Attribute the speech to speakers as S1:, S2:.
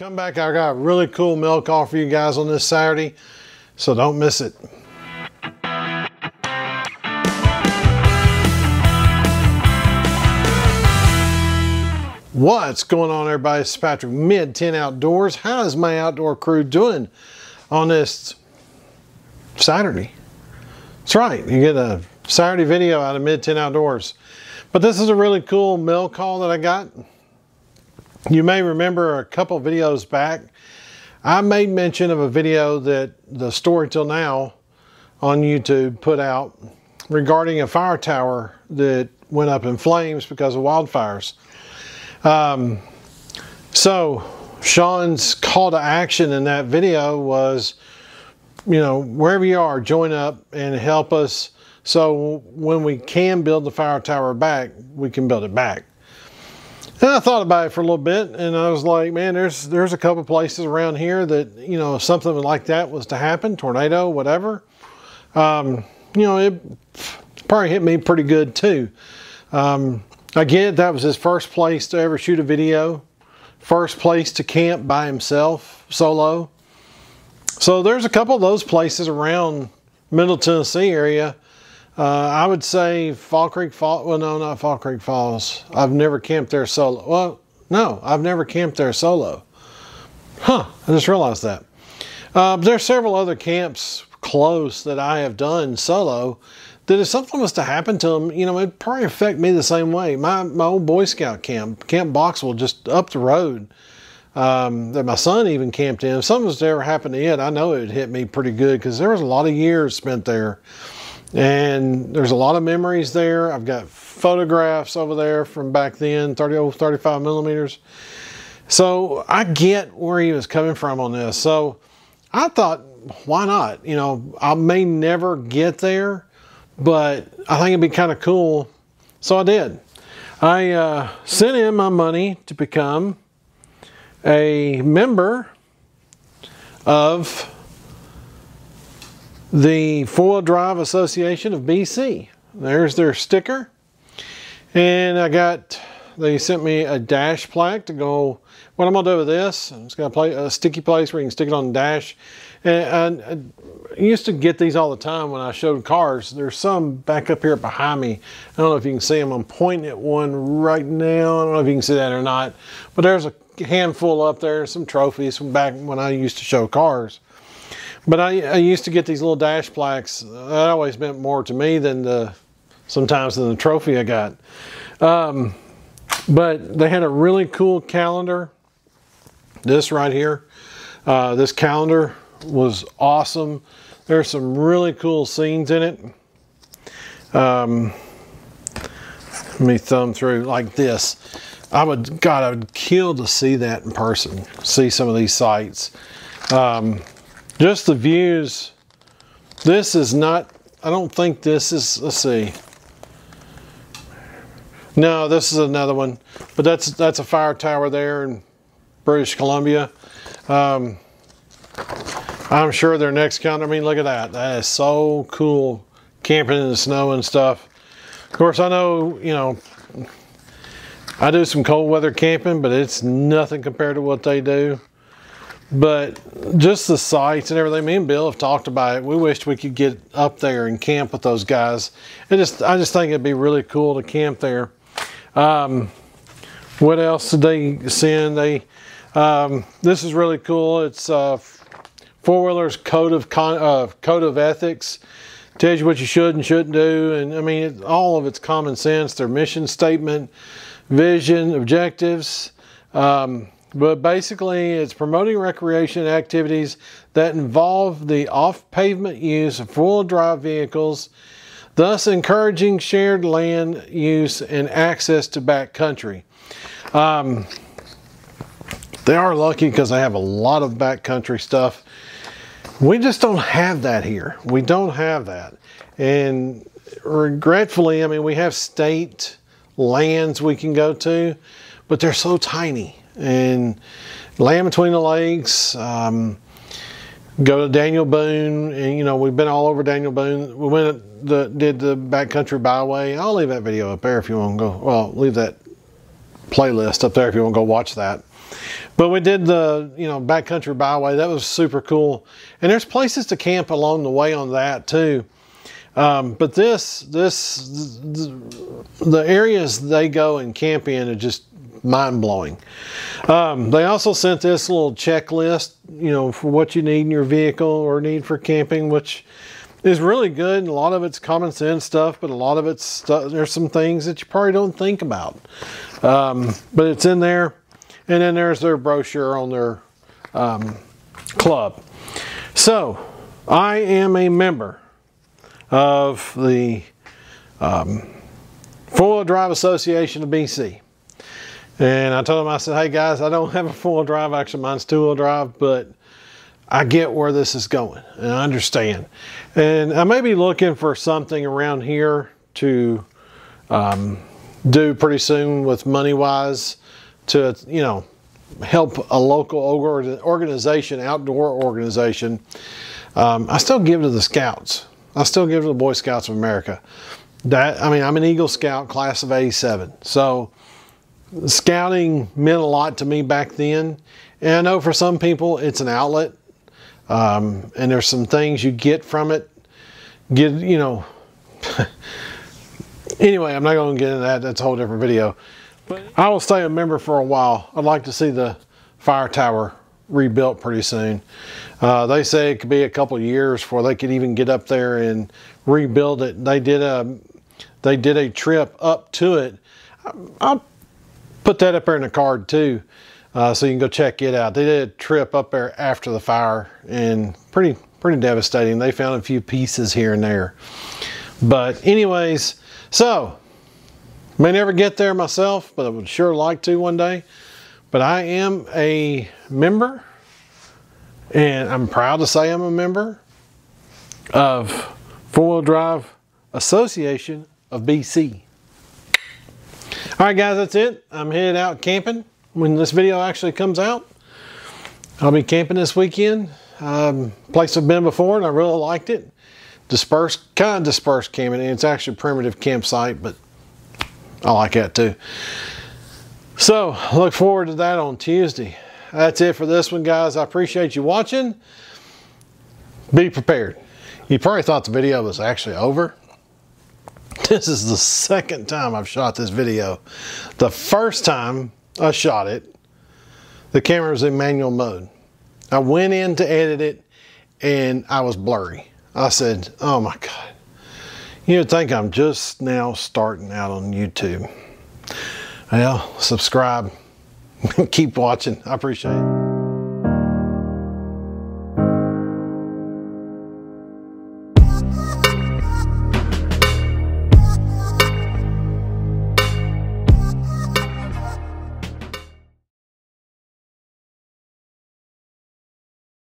S1: Come back, I got a really cool mail call for you guys on this Saturday, so don't miss it. What's going on everybody? It's Patrick, Mid TN Outdoors. How is my outdoor crew doing on this Saturday? That's right, you get a Saturday video out of Mid TN Outdoors. But this is a really cool mail call that I got. You may remember a couple videos back, I made mention of a video that the Story Till Now on YouTube put out regarding a fire tower that went up in flames because of wildfires. Um, so Sean's call to action in that video was, you know, wherever you are, join up and help us. So when we can build the fire tower back, we can build it back. And I thought about it for a little bit, and I was like, man, there's there's a couple places around here that you know if something like that was to happen, tornado, whatever. Um, you know, it probably hit me pretty good too. Um, that was his first place to ever shoot a video, first place to camp by himself, solo. So there's a couple of those places around Middle Tennessee area. Uh, I would say Fall Creek Falls. Well, no, not Fall Creek Falls. I've never camped there solo. Well, no, I've never camped there solo. Huh, I just realized that. Uh, are several other camps close that I have done solo that if something was to happen to them, you know, it'd probably affect me the same way. My, my old Boy Scout camp, Camp Boxwell, just up the road, um, that my son even camped in. If something was to ever happen to it, I know it would hit me pretty good because there was a lot of years spent there. And there's a lot of memories there. I've got photographs over there from back then, 30, 35 millimeters. So I get where he was coming from on this. So I thought, why not? You know, I may never get there, but I think it'd be kind of cool. So I did. I uh, sent in my money to become a member of the Wheel Drive Association of BC. There's their sticker. And I got, they sent me a dash plaque to go, what I'm gonna do with this, I'm just gonna play a sticky place where you can stick it on the dash. And I, I used to get these all the time when I showed cars. There's some back up here behind me. I don't know if you can see them. I'm pointing at one right now. I don't know if you can see that or not. But there's a handful up there, some trophies from back when I used to show cars. But I, I used to get these little dash plaques. That always meant more to me than the sometimes than the trophy I got. Um, but they had a really cool calendar. This right here, uh, this calendar was awesome. There's some really cool scenes in it. Um, let me thumb through like this. I would, God, I would kill to see that in person, see some of these sites. Um, just the views. This is not, I don't think this is, let's see. No, this is another one, but that's that's a fire tower there in British Columbia. Um, I'm sure their next count. I mean, look at that. That is so cool, camping in the snow and stuff. Of course, I know you know I do some cold weather camping, but it's nothing compared to what they do. But just the sights and everything, me and Bill have talked about it. We wished we could get up there and camp with those guys. It just, I just think it'd be really cool to camp there. Um, what else did they send? They, um, this is really cool. It's uh, four wheelers code of con, uh, code of ethics. Tells you what you should and shouldn't do, and I mean it, all of it's common sense. Their mission statement, vision, objectives. Um, but basically, it's promoting recreation activities that involve the off pavement use of four wheel drive vehicles, thus encouraging shared land use and access to back country. Um, they are lucky because they have a lot of backcountry stuff. We just don't have that here. We don't have that. And regretfully, I mean, we have state lands we can go to, but they're so tiny. And land between the lakes, um, go to Daniel Boone, and you know, we've been all over Daniel Boone. We went the did the backcountry byway. I'll leave that video up there if you want to go. Well, leave that playlist up there if you want to go watch that. But we did the, you know, backcountry byway. That was super cool. And there's places to camp along the way on that too. Um, but this, this, the areas they go and camp in are just mind blowing. Um, they also sent this little checklist, you know, for what you need in your vehicle or need for camping, which is really good. A lot of it's common sense stuff, but a lot of it's there's some things that you probably don't think about. Um, but it's in there. And then there's their brochure on their um, club. So I am a member of the um, Four Wheel Drive Association of BC. And I told them, I said, hey guys, I don't have a four wheel drive. Actually, mine's two wheel drive, but I get where this is going and I understand. And I may be looking for something around here to um, do pretty soon with money wise to, you know, help a local organization, outdoor organization. Um, I still give to the Scouts. I still give to the Boy Scouts of America. That I mean, I'm an Eagle Scout, class of '87. So scouting meant a lot to me back then. And I know for some people it's an outlet. Um, and there's some things you get from it. Get, you know, anyway, I'm not going to get into that. That's a whole different video. But I will stay a member for a while. I'd like to see the fire tower rebuilt pretty soon. Uh, they say it could be a couple years before they could even get up there and rebuild it. They did a they did a trip up to it. I'll put that up there in the card too, uh, so you can go check it out. They did a trip up there after the fire, and pretty pretty devastating. They found a few pieces here and there, but anyways, so may never get there myself, but I would sure like to one day. But I am a member, and I'm proud to say I'm a member of Four Wheel Drive Association of BC. All right, guys, that's it. I'm headed out camping when this video actually comes out. I'll be camping this weekend. Um, place I've been before and I really liked it. Dispersed, kind of dispersed camping. It's actually a primitive campsite, but I like that too. So, look forward to that on Tuesday. That's it for this one, guys. I appreciate you watching. Be prepared. You probably thought the video was actually over. This is the second time I've shot this video. The first time I shot it, the camera was in manual mode. I went in to edit it and I was blurry. I said, oh my God. You would think I'm just now starting out on YouTube. Well, subscribe. Keep watching. I appreciate it.